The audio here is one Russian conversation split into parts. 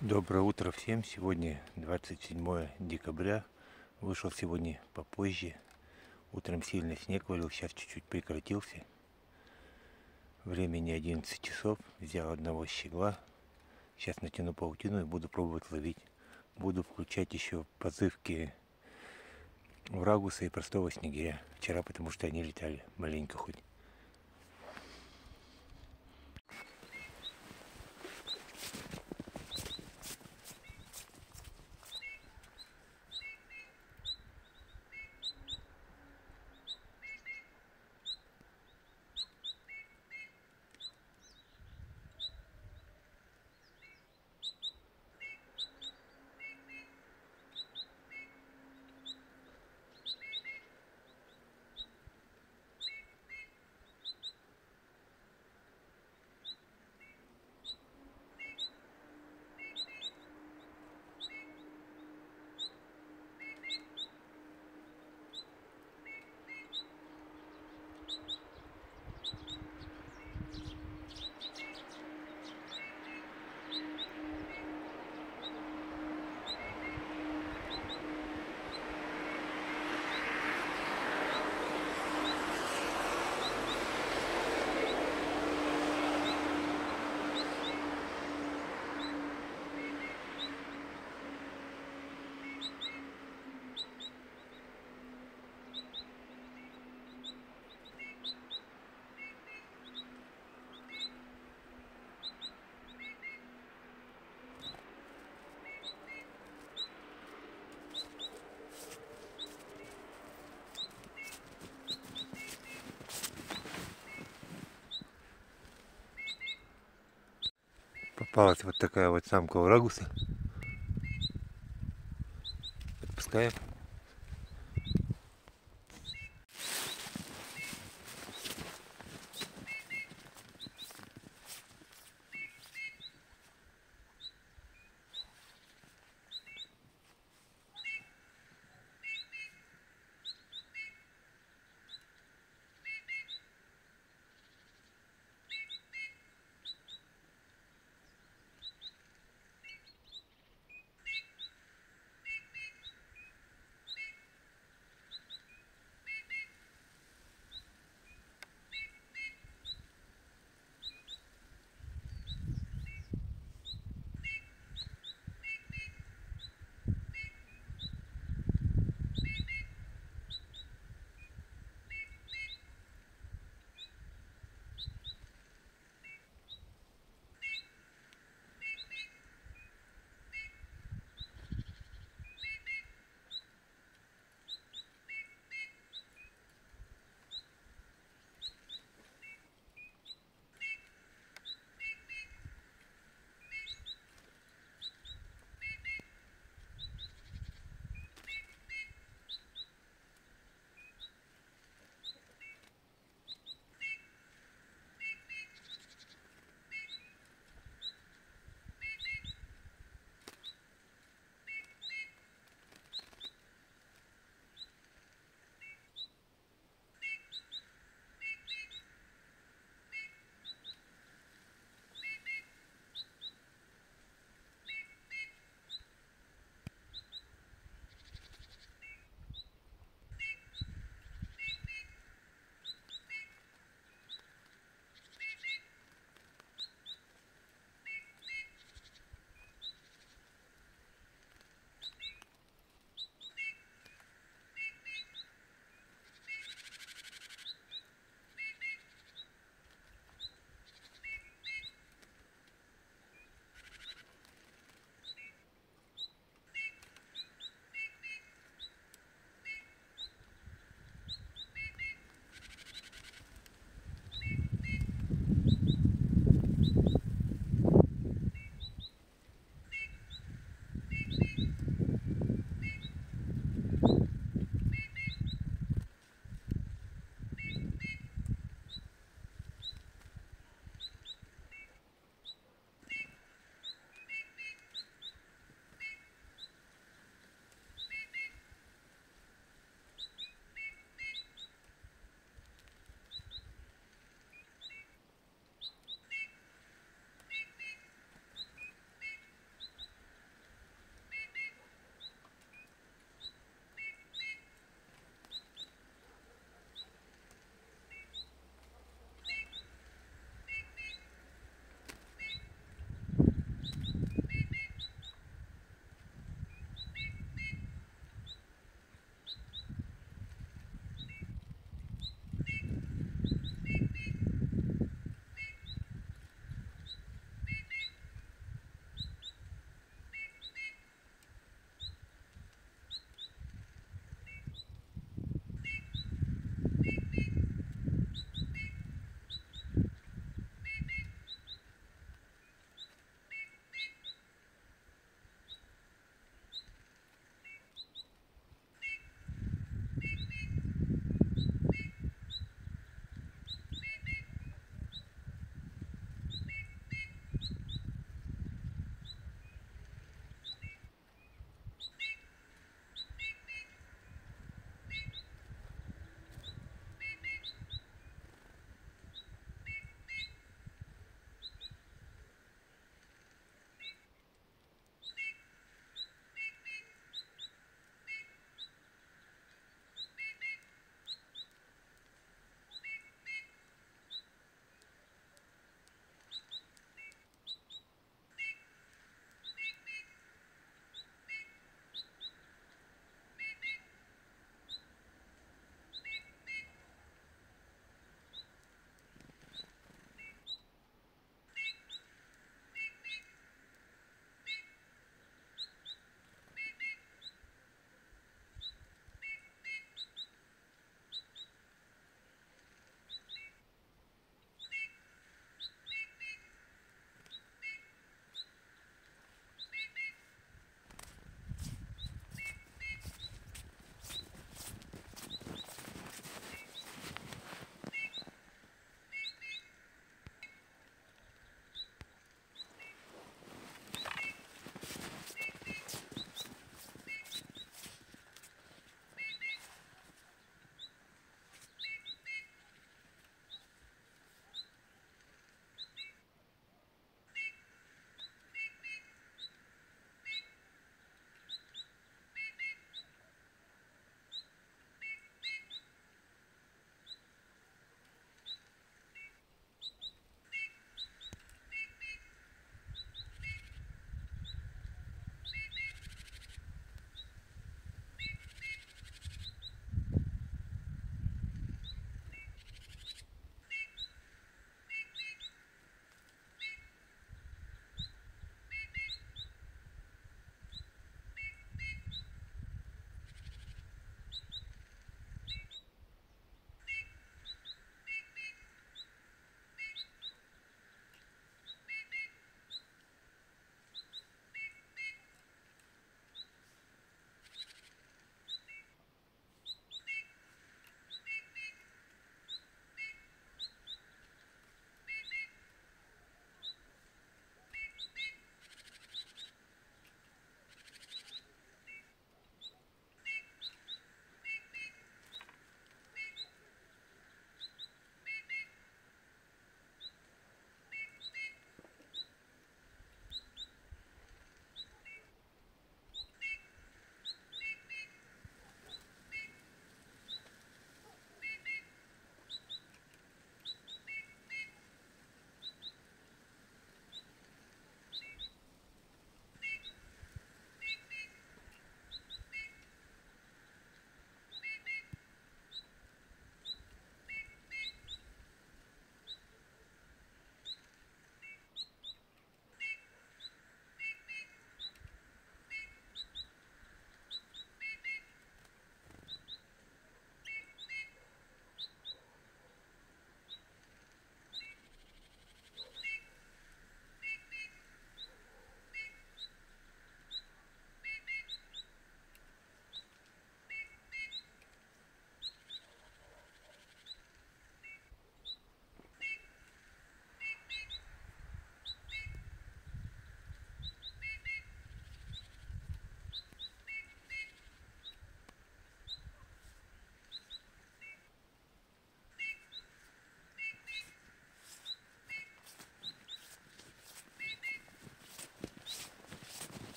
Доброе утро всем. Сегодня 27 декабря. Вышел сегодня попозже. Утром сильно снег валил, сейчас чуть-чуть прекратился. Времени 11 часов. Взял одного щегла. Сейчас натяну паутину и буду пробовать ловить. Буду включать еще позывки Врагуса и простого снегиря. Вчера, потому что они летали маленько хоть. Попалась вот такая вот самка урагуса. Отпускаем.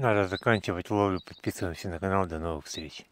Надо заканчивать ловлю. Подписываемся на канал. До новых встреч.